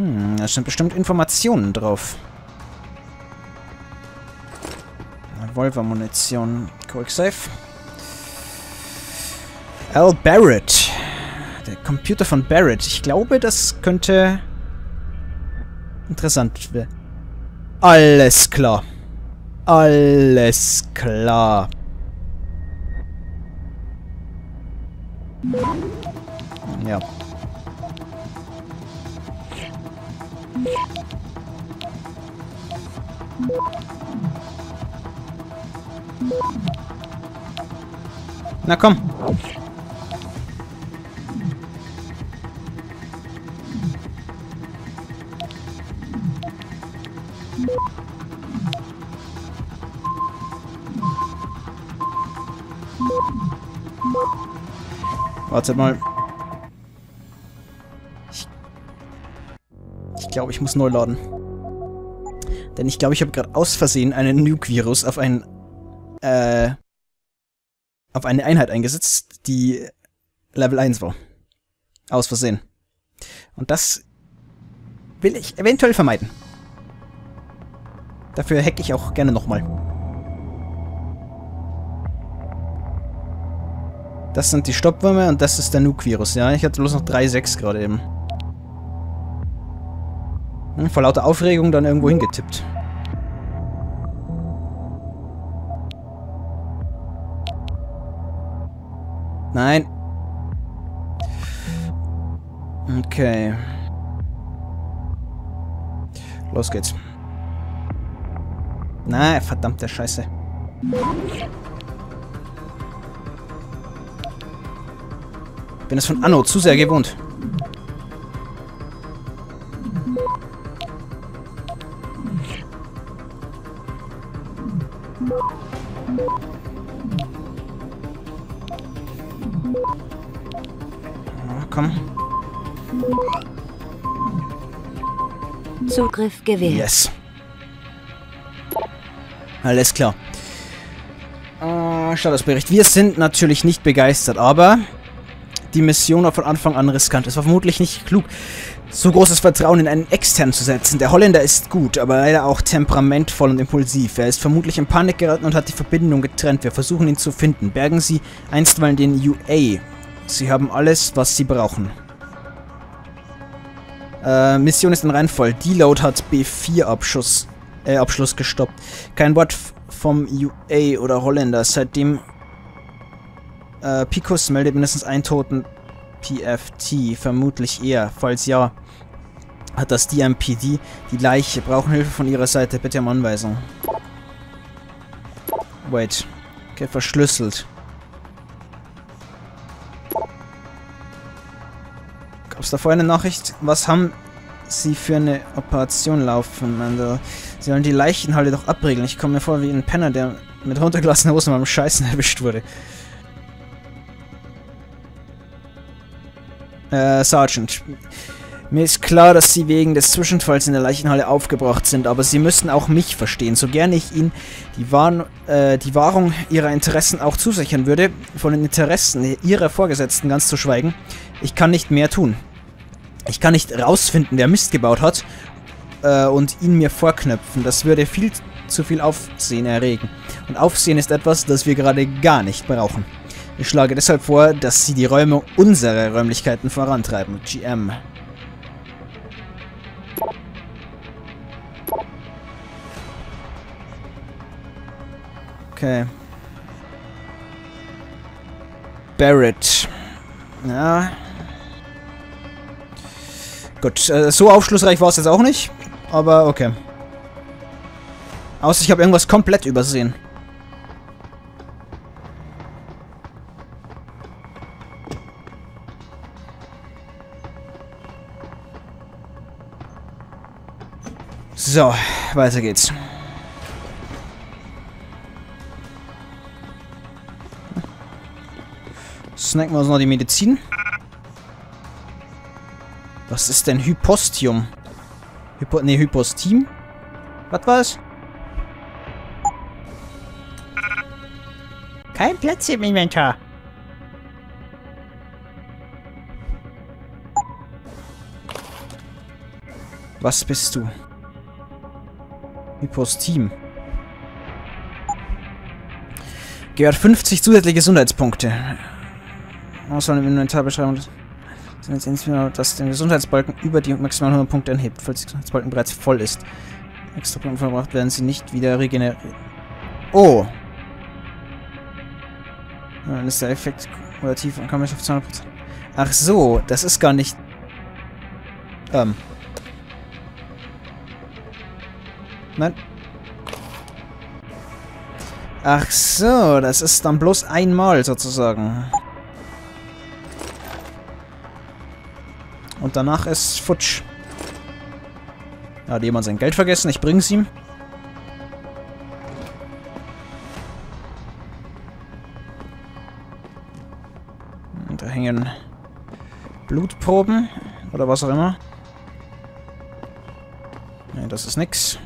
Hm, da sind bestimmt Informationen drauf. Revolver-Munition. Quick Safe. Al Barrett. Der Computer von Barrett. Ich glaube, das könnte interessant werden. Alles klar. Alles klar. Ja. Na komm. Wartet mal. Glaube, ich muss neu laden. Denn ich glaube, ich habe gerade aus Versehen einen Nuke-Virus auf ein äh, auf eine Einheit eingesetzt, die Level 1 war. Aus Versehen. Und das will ich eventuell vermeiden. Dafür hack ich auch gerne nochmal. Das sind die Stoppwürmer und das ist der Nuke-Virus. Ja, ich hatte bloß noch 3,6 gerade eben. Vor lauter Aufregung dann irgendwo hingetippt. Nein. Okay. Los geht's. Nein, verdammte Scheiße. Bin es von Anno zu sehr gewohnt. Komm. Zugriff gewährt. Yes. Alles klar. Äh, Statusbericht. Wir sind natürlich nicht begeistert, aber die Mission war von Anfang an riskant. Es war vermutlich nicht klug, so großes Vertrauen in einen externen zu setzen. Der Holländer ist gut, aber leider auch temperamentvoll und impulsiv. Er ist vermutlich in Panik geraten und hat die Verbindung getrennt. Wir versuchen ihn zu finden. Bergen Sie einstweilen den UA. Sie haben alles, was Sie brauchen. Äh, Mission ist in Reihenvoll. Deload hat B4-Abschuss äh, Abschluss gestoppt. Kein Wort vom UA oder Holländer. Seitdem äh, Picos meldet mindestens einen toten PFT. Vermutlich eher. Falls ja, hat das DMPD die Leiche. Brauchen Hilfe von ihrer Seite. Bitte um Anweisung. Wait. Okay, verschlüsselt. Es da vorher eine Nachricht? Was haben Sie für eine Operation laufen? Also, Sie sollen die Leichenhalle doch abriegeln. Ich komme mir vor wie ein Penner, der mit runtergelassenen Hosen beim Scheißen erwischt wurde. Äh, Sergeant. Mir ist klar, dass Sie wegen des Zwischenfalls in der Leichenhalle aufgebracht sind, aber Sie müssen auch mich verstehen. So gerne ich Ihnen die, Wahr äh, die Wahrung Ihrer Interessen auch zusichern würde, von den Interessen Ihrer Vorgesetzten ganz zu schweigen, ich kann nicht mehr tun. Ich kann nicht rausfinden, wer Mist gebaut hat äh, und ihn mir vorknöpfen. Das würde viel zu viel Aufsehen erregen. Und Aufsehen ist etwas, das wir gerade gar nicht brauchen. Ich schlage deshalb vor, dass Sie die Räume unserer Räumlichkeiten vorantreiben. GM. Okay. Barrett. Ja. Gut, äh, so aufschlussreich war es jetzt auch nicht. Aber okay. Außer ich habe irgendwas komplett übersehen. So, weiter geht's. Snacken wir uns noch die Medizin. Was ist denn Hypostium? Hypo ne, Hypostim? Was war's? Kein Platz im Inventar. Was bist du? Hippos Team. Gehört 50 zusätzliche Gesundheitspunkte. Außer im Inventarbeschreibung dass den Gesundheitsbalken über die maximalen 100 Punkte anhebt, falls der Gesundheitsbalken bereits voll ist. Extra Punkte verbraucht werden sie nicht wieder regeneriert. Oh! Dann ist der Effekt relativ und kann mich auf 200%. Ach so, das ist gar nicht... Ähm. Nein. Ach so, das ist dann bloß einmal sozusagen. Und danach ist futsch. Da hat jemand sein Geld vergessen. Ich bring's ihm. Und da hängen Blutproben. Oder was auch immer. Ne, das ist nix.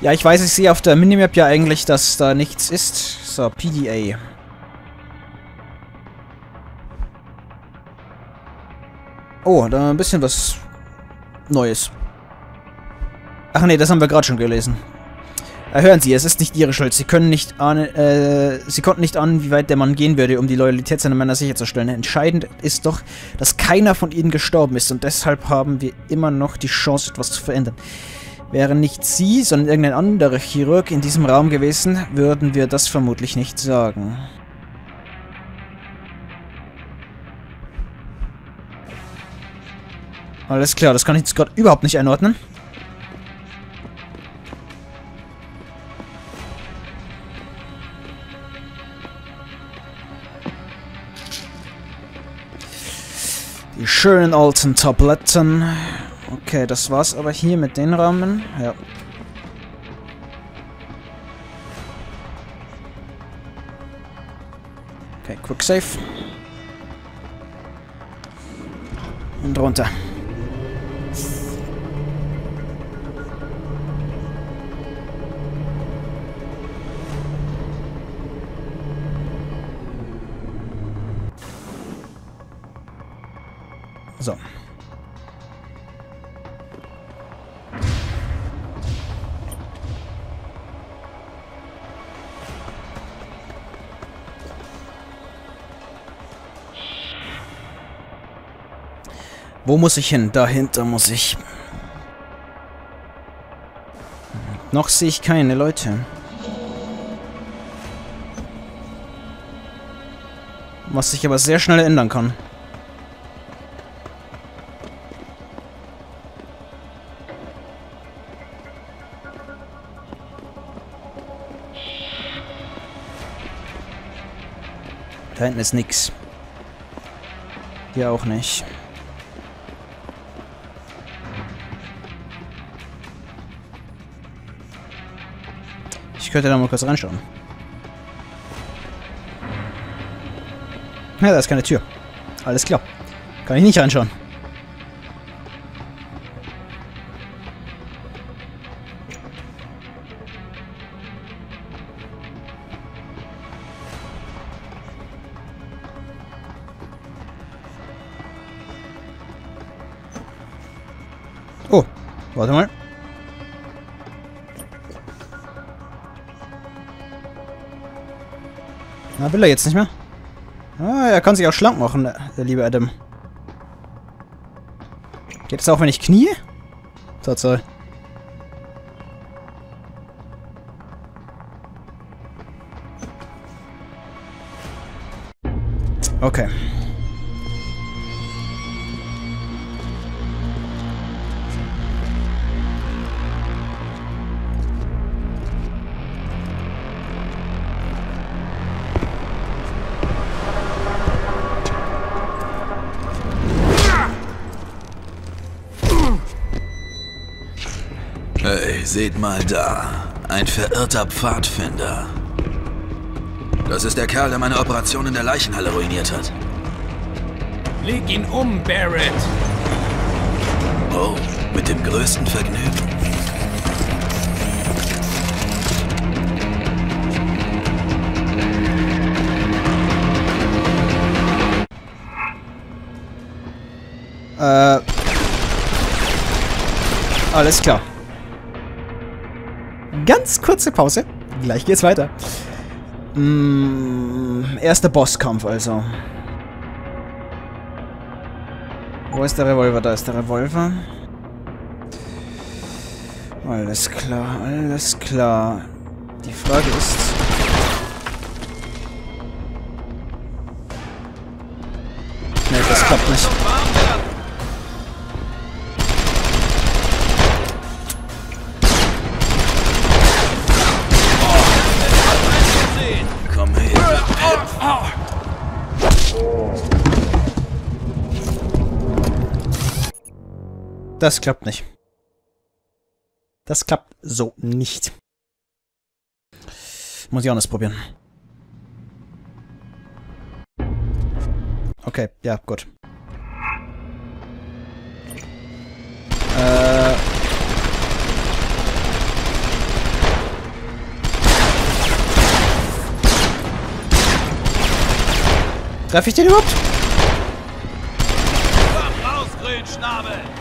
Ja, ich weiß, ich sehe auf der Minimap ja eigentlich, dass da nichts ist. So, PDA. Oh, da ein bisschen was Neues. Ach nee, das haben wir gerade schon gelesen. Äh, hören Sie, es ist nicht Ihre Schuld. Sie können nicht ahnen, äh, Sie konnten nicht ahnen, wie weit der Mann gehen würde, um die Loyalität seiner Männer sicherzustellen. Entscheidend ist doch, dass keiner von ihnen gestorben ist und deshalb haben wir immer noch die Chance, etwas zu verändern. Wäre nicht Sie, sondern irgendein anderer Chirurg in diesem Raum gewesen, würden wir das vermutlich nicht sagen. Alles klar, das kann ich jetzt gerade überhaupt nicht einordnen. Die schönen alten Tabletten. Okay, das war's aber hier mit den Rahmen. Ja. Okay, Quick Save. Und runter. Wo muss ich hin? Dahinter muss ich. Noch sehe ich keine Leute. Was sich aber sehr schnell ändern kann. Da hinten ist nix. Hier auch nicht. Könnte da mal kurz reinschauen. Ja, da ist keine Tür. Alles klar. Kann ich nicht reinschauen. Er jetzt nicht mehr? Ah, er kann sich auch schlank machen, der liebe Adam. Geht es auch, wenn ich knie? Tatsache. Okay. Seht mal da. Ein verirrter Pfadfinder. Das ist der Kerl, der meine Operation in der Leichenhalle ruiniert hat. Leg ihn um, Barrett! Oh, mit dem größten Vergnügen. Äh, Alles klar. Ganz kurze Pause. Gleich geht's weiter. Mm, erster Bosskampf also. Wo ist der Revolver? Da ist der Revolver. Alles klar, alles klar. Die Frage ist... Ne, das klappt nicht. Das klappt nicht. Das klappt so nicht. Muss ich anders probieren. Okay, ja, gut. Äh. Treffe ich den überhaupt? Komm raus, Grünschnabel!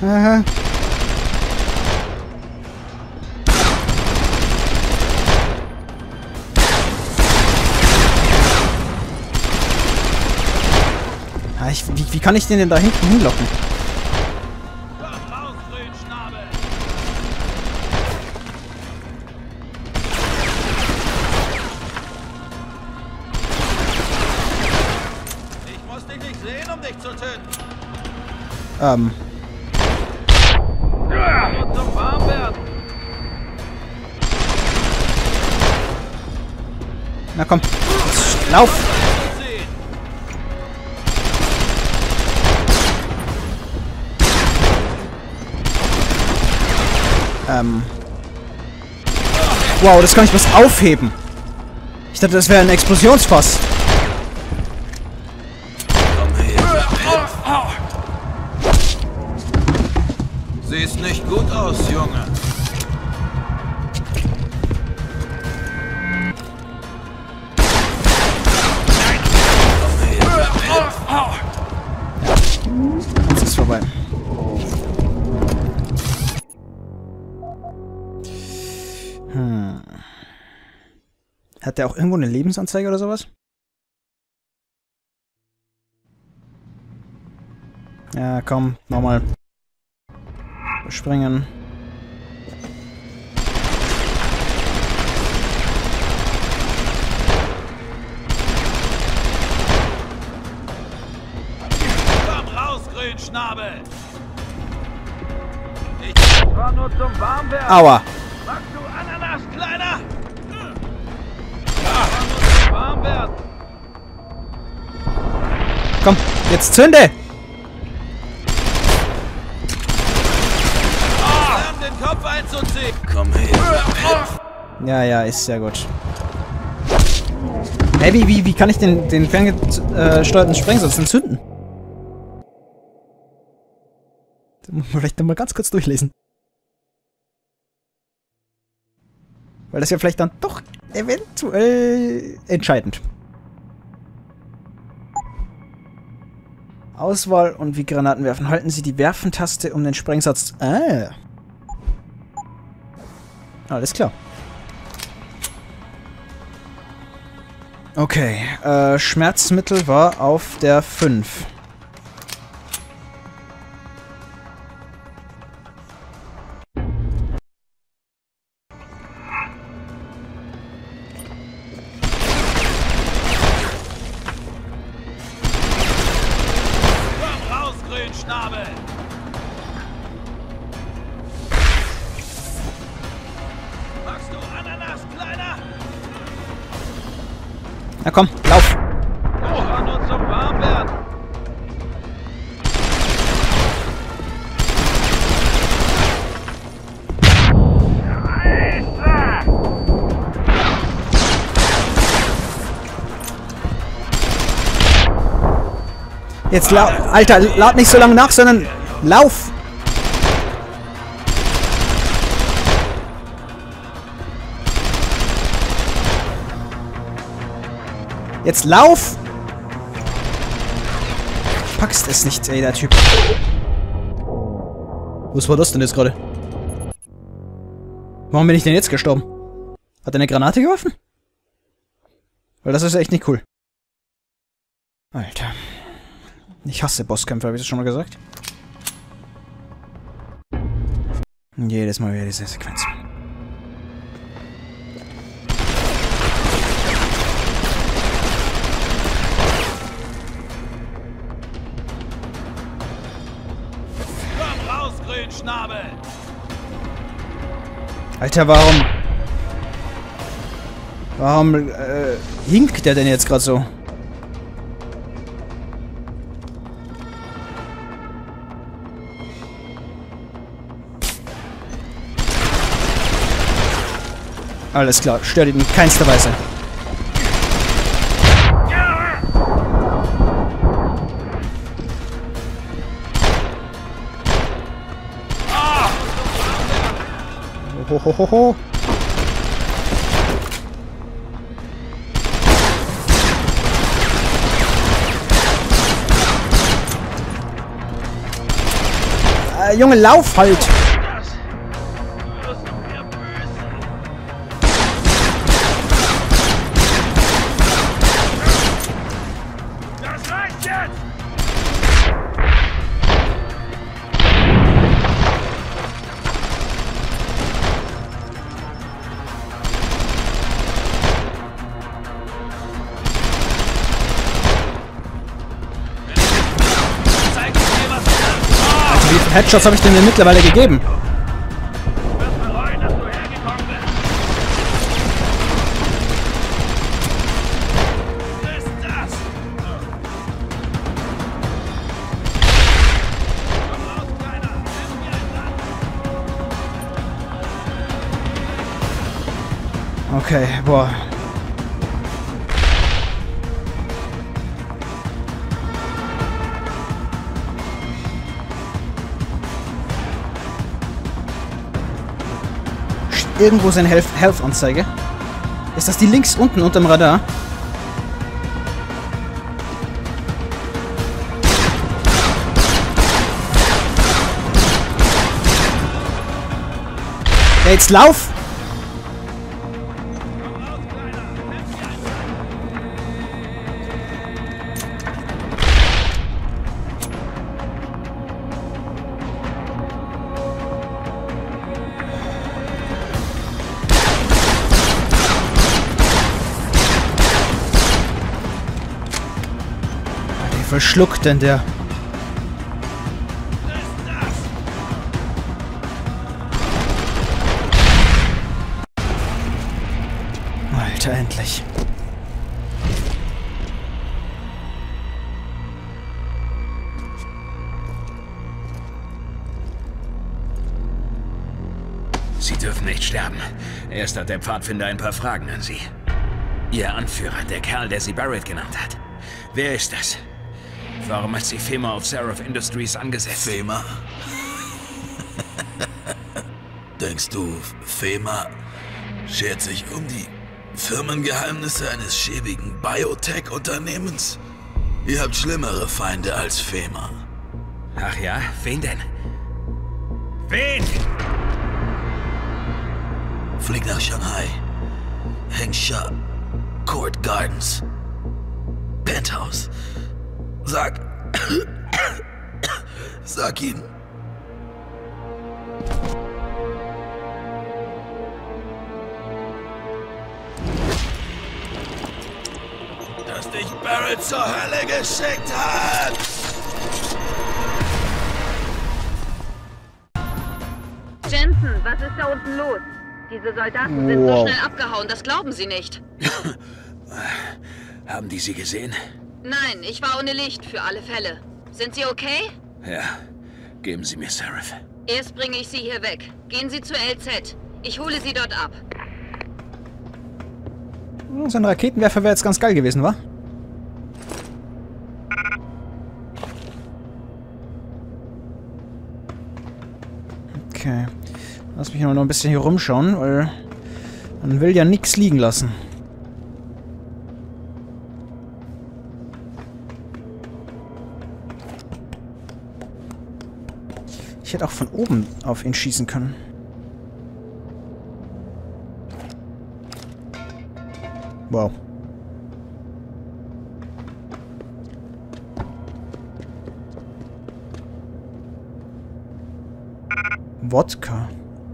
Aha. Ah, ich, wie, wie kann ich den denn da hinten hinlocken? Ich muss dich nicht sehen, um dich zu töten. Ähm, na komm. Lauf! Ähm. Wow, das kann ich was aufheben. Ich dachte, das wäre ein Explosionsfass. Siehst nicht gut aus, Junge. Hat der auch irgendwo eine Lebensanzeige oder sowas? Ja, komm, nochmal. Springen. Komm raus, Grünschnabel! Ich war nur zum Warmwerden! Aua! Komm, jetzt zünde! Den! Komm her. Ja, ja, ist sehr gut. Hey, wie, wie, wie kann ich den, den ferngesteuerten Sprengsatz entzünden? Da muss man vielleicht nochmal ganz kurz durchlesen. Weil das ja vielleicht dann doch eventuell entscheidend. Auswahl und wie Granaten werfen. Halten Sie die Werfen-Taste, um den Sprengsatz... Ah. Alles klar. Okay, äh, Schmerzmittel war auf der 5. Schnabel! Magst du Ananas, Kleiner? Na komm. Jetzt lau... Alter, lad nicht so lange nach, sondern lauf. Jetzt lauf! Packst es nicht, ey, der Typ. Was war das denn jetzt gerade? Warum bin ich denn jetzt gestorben? Hat er eine Granate geworfen? Weil das ist echt nicht cool. Alter. Ich hasse Bosskämpfe, habe ich das schon mal gesagt? Jedes Mal wieder diese Sequenz. Komm raus, Grünschnabel. Alter, warum... Warum äh, hinkt der denn jetzt gerade so? Alles klar, stört ihn in keinster Weise. Ho, ho, ho, ho. Äh, Junge, lauf halt! Headshots habe ich denn, mittlerweile gegeben? Du wirst Irgendwo ist eine Health- Health-Anzeige. Ist das die links unten unterm Radar? Ja, jetzt lauf! Verschluckt denn der? Alter, endlich. Sie dürfen nicht sterben. Erst hat der Pfadfinder ein paar Fragen an Sie. Ihr Anführer, der Kerl, der Sie Barrett genannt hat. Wer ist das? Warum hat sie Fema auf Seraph Industries angesetzt? Fema? Denkst du, Fema schert sich um die Firmengeheimnisse eines schäbigen Biotech-Unternehmens? Ihr habt schlimmere Feinde als Fema. Ach ja, wen denn? Wen? Flieg nach Shanghai. Hengsha. Court Gardens. Penthouse. Sag. Sag ihm. Dass dich Barrett zur Hölle geschickt hat! Jensen, was ist da unten los? Diese Soldaten sind so Wow. schnell abgehauen, das glauben sie nicht. Haben die Sie gesehen? Nein, ich war ohne Licht für alle Fälle. Sind Sie okay? Ja. Geben Sie mir Seraph. Erst bringe ich Sie hier weg. Gehen Sie zur LZ. Ich hole Sie dort ab. So ein Raketenwerfer wäre jetzt ganz geil gewesen, wa? Okay. Lass mich noch ein bisschen hier rumschauen, weil man will ja nichts liegen lassen. Ich hätte auch von oben auf ihn schießen können. Wow. Wodka.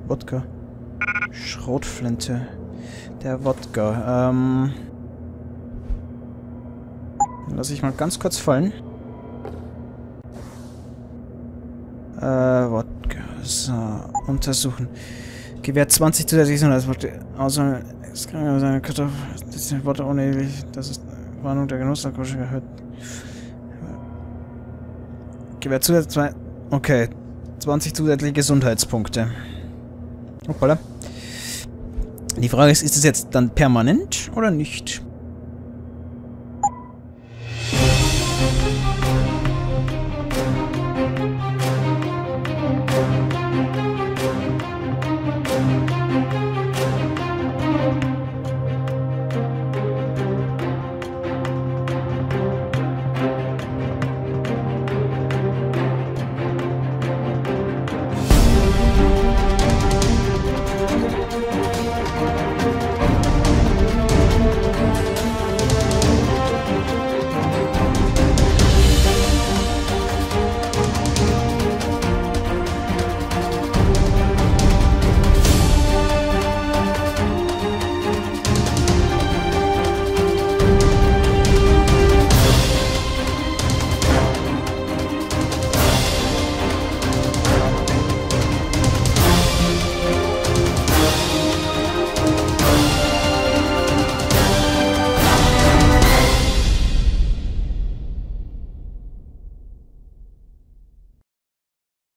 Wodka. Schrotflinte. Der Wodka. Ähm. Lass ich mal ganz kurz fallen. Äh, Wodka. So, untersuchen. Gewehr 20 zusätzlich, das wurde außer es kann seine Kartoffel. Das sind Worte ohne. Das ist Warnung der Genussnarkotische gehört. Gewehr zusätzlich zwei. Okay. 20 zusätzliche Gesundheitspunkte. Hoppala. Die Frage ist, ist es jetzt dann permanent oder nicht?